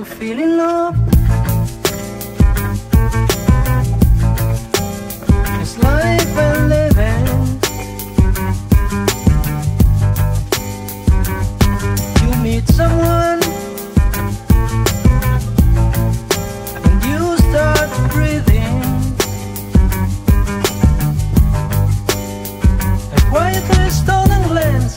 to feel in love. It's life we're living. You meet someone, and you start breathing. A quietly stolen glance.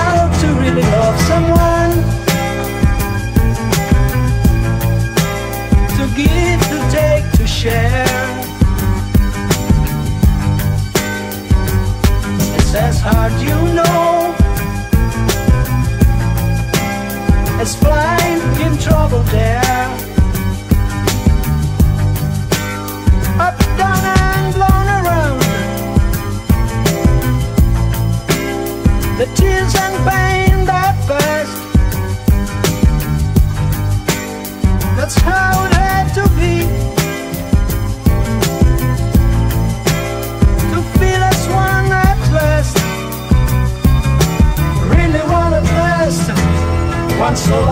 now to really love someone, to give, to take, to share. It's as hard, you know, as flying in trouble there. That's how it had to be. To feel as one at last. Really last. One soul